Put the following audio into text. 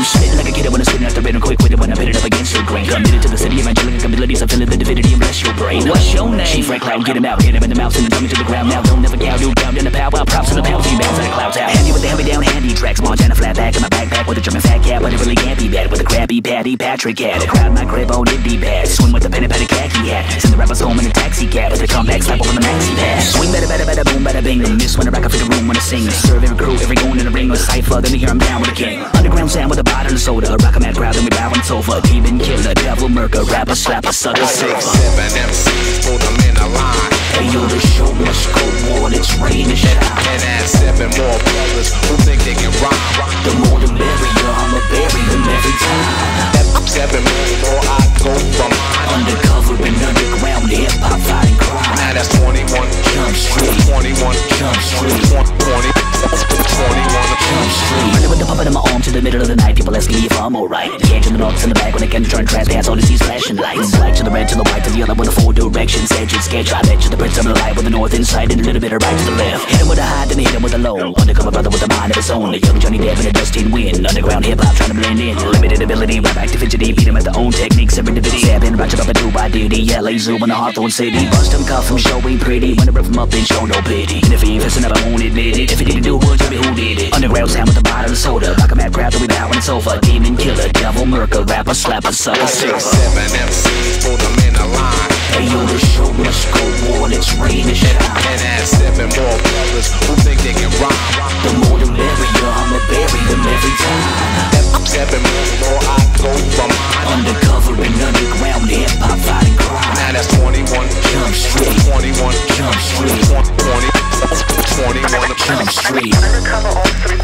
I'm spitting like a kid when I'm spitting after rhythm, quick with it when I put it up against your grain. Committed to the city, evangelical abilities, I'm feeling the divinity and bless your brain. What's your name? Chief Red Cloud, get him out, hit him in the mouth, send him dummy to the ground. Now don't never cow, do down in the power, props to the team bounce in the clouds out. Handy with the hand me down, handy tracks, Montana flat back in my backpack with a German fat cat, but it really can't be bad with a crabby patty Patrick hat. Crowd my grip on it, pad. Swim with the pen and patty khaki hat. Send the rappers home in a taxi cab with the comeback slap on the maxi pad. Swing better, better, better, boom, better, bing. Miss when I rock up in the room when I sing. Serve every crew, every goon in the ring or cipher. Then we hear I'm down with the king. Underground sound with a bottle of soda. Rock a mad crowd, then we bow on sofa. Demon killer, devil murker, rapper, slapper, sucker, surfer. Seven MCs, put them in a line. Hey yo, the show must go on. It's rain Running with the puppet in my arm to the middle of the night. People asking me if I'm alright. Cage in the knocks in the back when I can turn. All they see is flashing lights. Black to the red to the white to the other with the four directions. Edge and sketch. I bet you the prince the light with the north inside and a little bit of right to the left. Then hit him with a low. Undercover brother with a mind of his own. The young Johnny Depp and a Dustin Win. Underground hip hop trying to blend in. Limited ability, rap activity. Beat him at the own techniques. Serendipity. Sapping, ratchet up a two by duty. LA Zoo in the Hawthorne City. Bust him, cuff him, show ain't pretty. When I rip him up, then show no pity. And if he ain't fessing up, I won't admit it. If he didn't do it, tell me who did it. Underground sound with the bottle of soda. Rock a mad crowd, then we bow on the sofa. Demon killer, devil murker, rapper, slapper, sucker, surfer. Seven MCs, put them in a line. Hey yo, the show must go on. It's rain and shine. And add seven more chemistry.